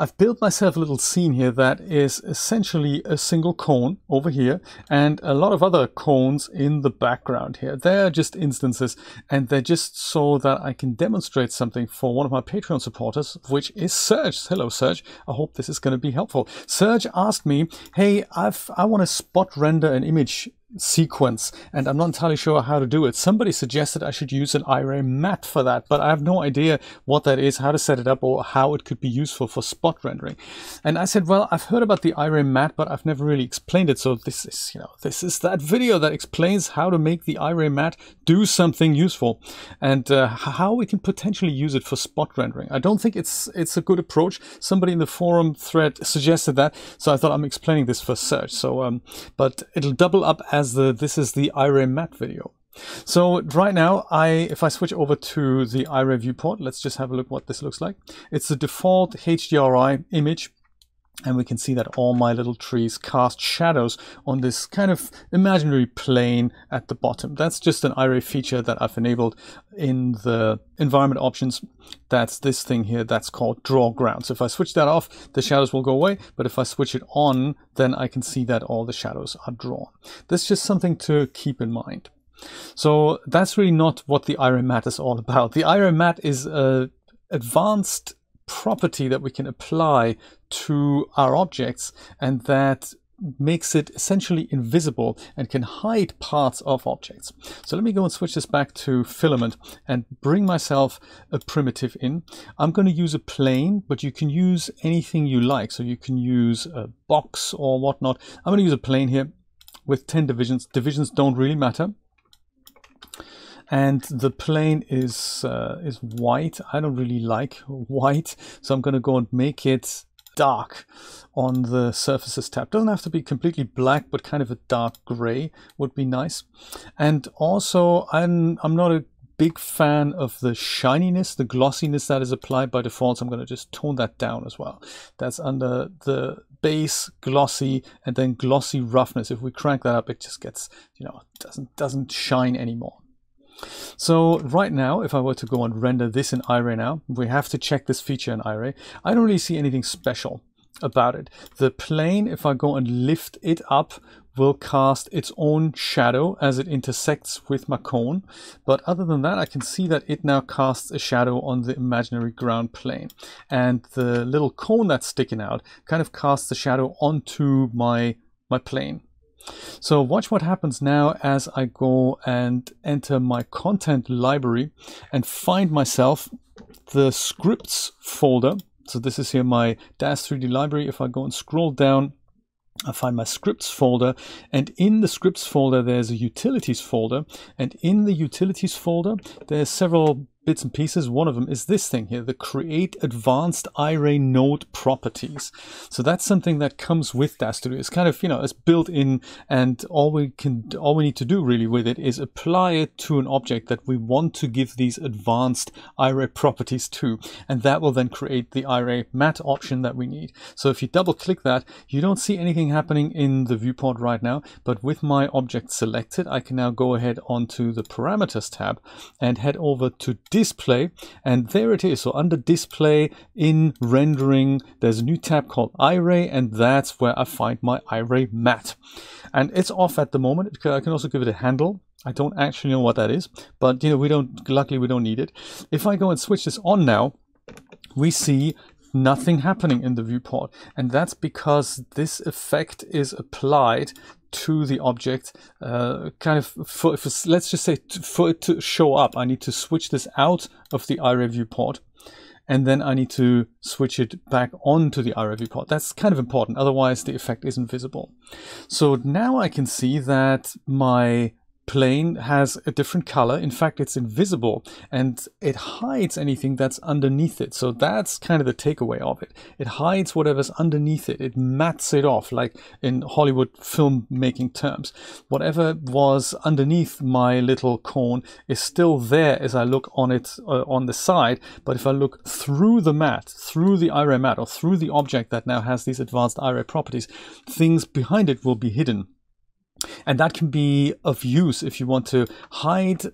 I've built myself a little scene here that is essentially a single cone over here and a lot of other cones in the background here. They're just instances and they're just so that I can demonstrate something for one of my Patreon supporters, which is Serge. Hello, Serge. I hope this is going to be helpful. Serge asked me, hey, I've, I want to spot render an image sequence and I'm not entirely sure how to do it. Somebody suggested I should use an Iray matte for that, but I have no idea what that is, how to set it up or how it could be useful for spot rendering. And I said, well, I've heard about the Iray matte, but I've never really explained it. So this is, you know, this is that video that explains how to make the Iray matte do something useful and uh, how we can potentially use it for spot rendering. I don't think it's it's a good approach. Somebody in the forum thread suggested that, so I thought I'm explaining this for Serge. So, um, but it'll double up as as the this is the Iray matte video. So right now, I if I switch over to the Iray viewport, let's just have a look what this looks like. It's the default HDRI image and we can see that all my little trees cast shadows on this kind of imaginary plane at the bottom. That's just an Iray feature that I've enabled in the environment options. That's this thing here that's called draw ground. So if I switch that off, the shadows will go away. But if I switch it on, then I can see that all the shadows are drawn. That's just something to keep in mind. So that's really not what the Iray matte is all about. The Iray matte is a advanced property that we can apply to our objects and that makes it essentially invisible and can hide parts of objects. So let me go and switch this back to filament and bring myself a primitive in. I'm going to use a plane, but you can use anything you like. So you can use a box or whatnot. I'm going to use a plane here with 10 divisions. Divisions don't really matter and the plane is uh, is white. I don't really like white, so I'm going to go and make it dark on the surfaces tab. Doesn't have to be completely black, but kind of a dark gray would be nice. And also, I'm I'm not a big fan of the shininess, the glossiness that is applied by default. So I'm going to just tone that down as well. That's under the base glossy and then glossy roughness. If we crank that up, it just gets, you know, doesn't doesn't shine anymore. So right now, if I were to go and render this in Iray now, we have to check this feature in Iray. I don't really see anything special about it. The plane, if I go and lift it up, will cast its own shadow as it intersects with my cone. But other than that, I can see that it now casts a shadow on the imaginary ground plane. And the little cone that's sticking out kind of casts a shadow onto my, my plane. So watch what happens now as I go and enter my content library and find myself the scripts folder. So this is here my DAZ 3D library. If I go and scroll down, I find my scripts folder and in the scripts folder there's a utilities folder and in the utilities folder there's several bits and pieces. One of them is this thing here, the create advanced Iray node properties. So that's something that comes with Studio. It's kind of, you know, it's built in and all we can, all we need to do really with it is apply it to an object that we want to give these advanced Iray properties to. And that will then create the Iray matte option that we need. So if you double click that, you don't see anything happening in the viewport right now, but with my object selected, I can now go ahead onto the parameters tab and head over to display and there it is. So under display in rendering there's a new tab called Iray and that's where I find my Iray matte. And it's off at the moment. I can also give it a handle. I don't actually know what that is but you know we don't luckily we don't need it. If I go and switch this on now we see nothing happening in the viewport and that's because this effect is applied to the object uh, kind of for, for, let's just say for it to show up I need to switch this out of the Iray viewport and then I need to switch it back onto the Iray viewport. That's kind of important, otherwise the effect isn't visible. So now I can see that my plane has a different color. In fact, it's invisible and it hides anything that's underneath it. So that's kind of the takeaway of it. It hides whatever's underneath it. It mats it off, like in Hollywood filmmaking terms. Whatever was underneath my little cone is still there as I look on it uh, on the side. But if I look through the mat, through the Iray matte, or through the object that now has these advanced Iray properties, things behind it will be hidden. And that can be of use if you want to hide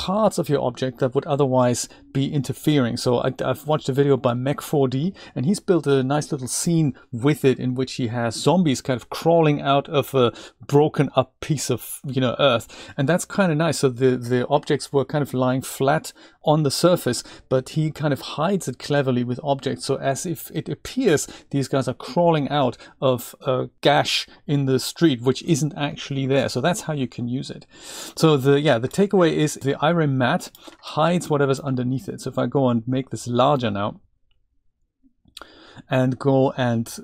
parts of your object that would otherwise be interfering. So I, have watched a video by MEC4D and he's built a nice little scene with it in which he has zombies kind of crawling out of a broken up piece of, you know, earth. And that's kind of nice. So the, the objects were kind of lying flat on the surface, but he kind of hides it cleverly with objects. So as if it appears these guys are crawling out of a gash in the street, which isn't actually there. So that's how you can use it. So the, yeah, the takeaway is the Iray matte hides whatever's underneath it. So if I go and make this larger now and go and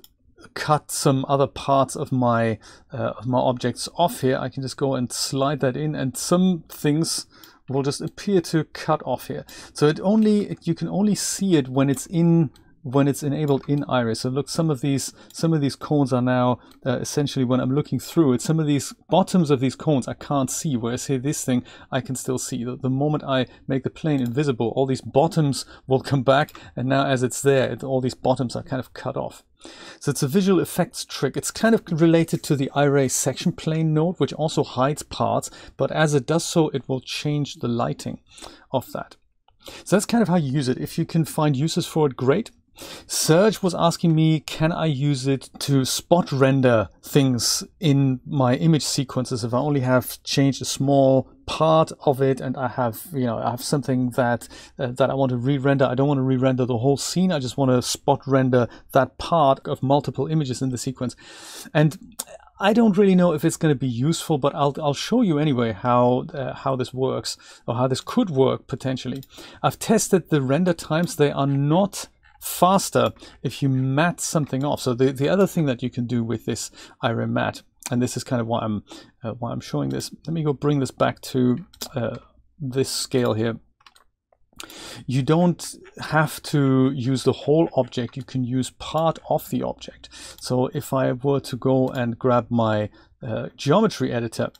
cut some other parts of my uh, of my objects off here, I can just go and slide that in and some things will just appear to cut off here. So it only you can only see it when it's in when it's enabled in Iray So look, some of these some of these cones are now uh, essentially when I'm looking through it, some of these bottoms of these cones I can't see, whereas here this thing I can still see. The, the moment I make the plane invisible, all these bottoms will come back, and now as it's there, it, all these bottoms are kind of cut off. So it's a visual effects trick. It's kind of related to the Iray section plane node, which also hides parts, but as it does so, it will change the lighting of that. So that's kind of how you use it. If you can find uses for it, great. Serge was asking me, can I use it to spot render things in my image sequences if I only have changed a small part of it and I have, you know, I have something that uh, that I want to re-render. I don't want to re-render the whole scene. I just want to spot render that part of multiple images in the sequence. And I don't really know if it's going to be useful, but I'll, I'll show you anyway how uh, how this works or how this could work potentially. I've tested the render times. They are not faster if you matte something off. So the, the other thing that you can do with this Iray matte, and this is kind of why I'm uh, why I'm showing this. Let me go bring this back to uh, this scale here. You don't have to use the whole object, you can use part of the object. So if I were to go and grab my uh, geometry editor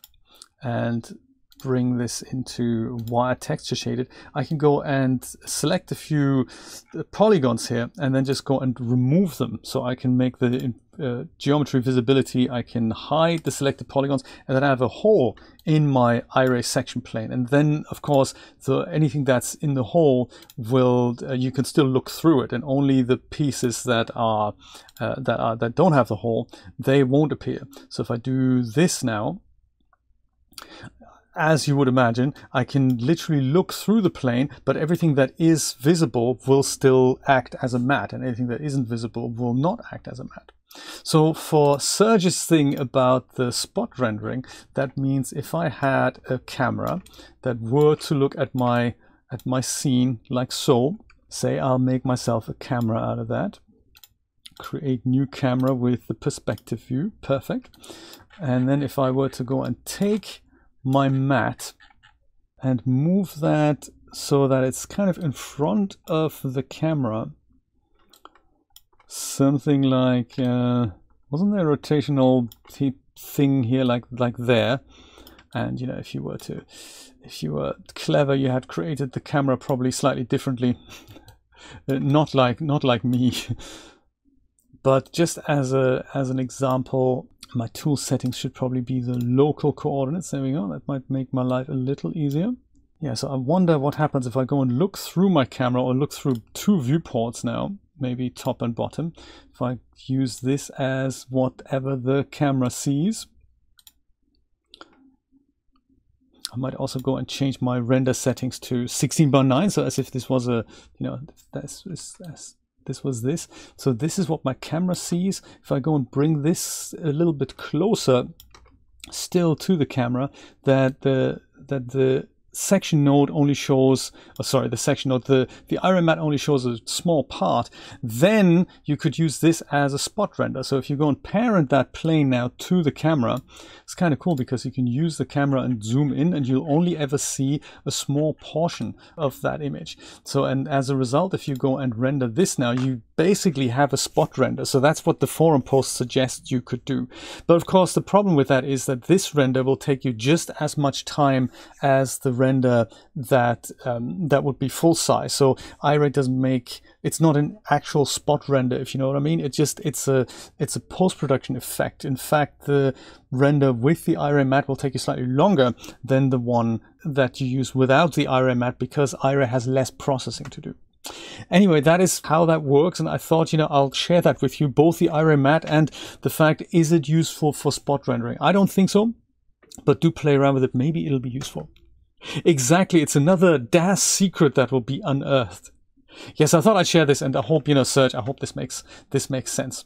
and bring this into wire texture shaded, I can go and select a few uh, polygons here and then just go and remove them. So I can make the uh, geometry visibility, I can hide the selected polygons, and then I have a hole in my Iray section plane. And then, of course, the anything that's in the hole will uh, you can still look through it, and only the pieces that are uh, that are that don't have the hole they won't appear. So if I do this now, as you would imagine, I can literally look through the plane, but everything that is visible will still act as a matte, and anything that isn't visible will not act as a matte. So for Serge's thing about the spot rendering, that means if I had a camera that were to look at my at my scene like so, say I'll make myself a camera out of that, create new camera with the perspective view, perfect. And then if I were to go and take my mat and move that so that it's kind of in front of the camera. Something like, uh, wasn't there a rotational thing here like like there? And you know, if you were to, if you were clever, you had created the camera probably slightly differently. Uh, not like not like me, but just as a as an example, my tool settings should probably be the local coordinates. There we go. That might make my life a little easier. Yeah, so I wonder what happens if I go and look through my camera or look through two viewports now, maybe top and bottom. If I use this as whatever the camera sees. I might also go and change my render settings to 16 by 9, so as if this was a, you know, that's, that's this was this. So this is what my camera sees. If I go and bring this a little bit closer still to the camera, that the that the section node only shows, oh, sorry, the section node, the, the Iray matte only shows a small part, then you could use this as a spot render. So if you go and parent that plane now to the camera, it's kind of cool because you can use the camera and zoom in and you'll only ever see a small portion of that image. So, and as a result, if you go and render this now, you basically have a spot render. So that's what the forum post suggests you could do. But of course, the problem with that is that this render will take you just as much time as the render that um, that would be full size. So Iray doesn't make it's not an actual spot render, if you know what I mean. It just it's a it's a post production effect. In fact, the render with the Iray matte will take you slightly longer than the one that you use without the Iray matte because Iray has less processing to do. Anyway, that is how that works, and I thought, you know, I'll share that with you, both the Iray matte and the fact, is it useful for spot rendering? I don't think so, but do play around with it. Maybe it'll be useful. Exactly, it's another DAZ secret that will be unearthed. Yes, I thought I'd share this, and I hope, you know, Serge, I hope this makes this makes sense.